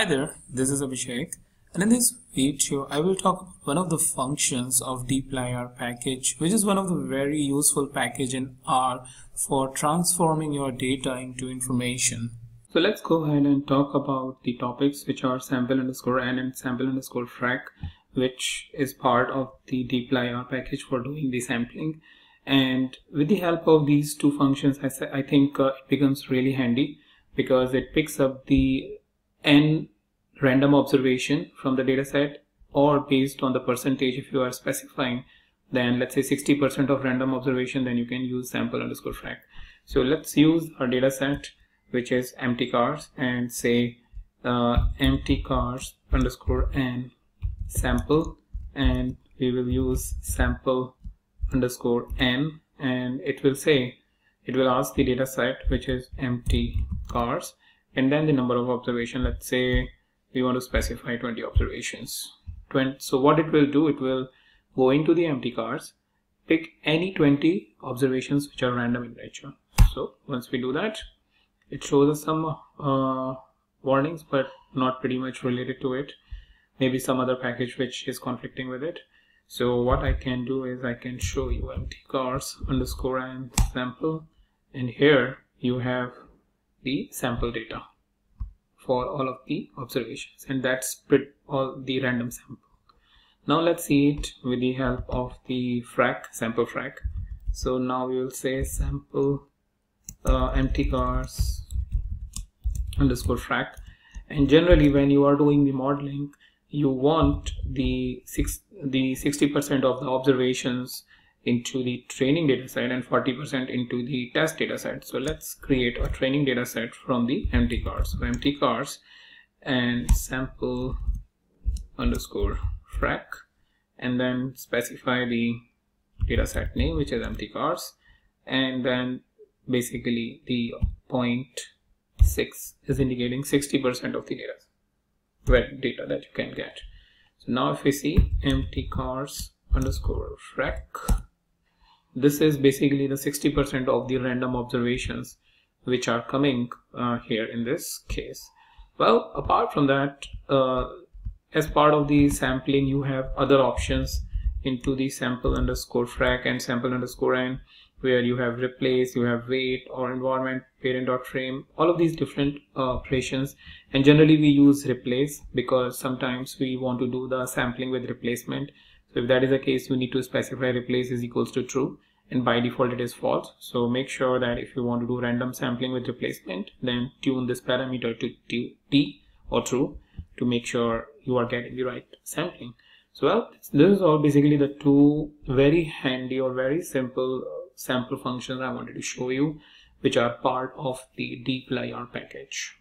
Hi there, this is Abhishek and in this video I will talk about one of the functions of dplyr package which is one of the very useful package in R for transforming your data into information. So let's go ahead and talk about the topics which are sample underscore n and sample underscore frac which is part of the dplyr package for doing the sampling and with the help of these two functions I, I think uh, it becomes really handy because it picks up the n random observation from the data set or based on the percentage if you are specifying then let's say 60% of random observation then you can use sample underscore frac. So let's use our data set which is mtcars and say uh, mtcars underscore n sample and we will use sample underscore n and it will say it will ask the data set which is empty cars and then the number of observation let's say we want to specify 20 observations. 20, so what it will do it will go into the mtcars pick any 20 observations which are random in nature. So once we do that it shows us some uh, warnings but not pretty much related to it. Maybe some other package which is conflicting with it. So what I can do is I can show you empty cars underscore and sample. And here you have the sample data for all of the observations and that's split all the random sample. Now let's see it with the help of the frac, sample frac. So now we will say sample uh, mtcars underscore frac and generally when you are doing the modeling you want the six the 60% of the observations into the training data set and 40% into the test data set. So let's create a training data set from the mtcars. So mtcars and sample underscore frac and then specify the data set name which is mtcars and then basically the point six is indicating 60% of the data wet data that you can get. So now if we see mtcars underscore frac this is basically the 60% of the random observations which are coming uh, here in this case. Well apart from that uh, as part of the sampling you have other options into the sample underscore frac and sample underscore n where you have replace you have weight or environment parent dot frame all of these different uh, operations. And generally we use replace because sometimes we want to do the sampling with replacement so if that is the case, you need to specify replace is equals to true and by default it is false. So make sure that if you want to do random sampling with replacement, then tune this parameter to t or true to make sure you are getting the right sampling. So well, this is all basically the two very handy or very simple uh, sample functions I wanted to show you, which are part of the dplyr package.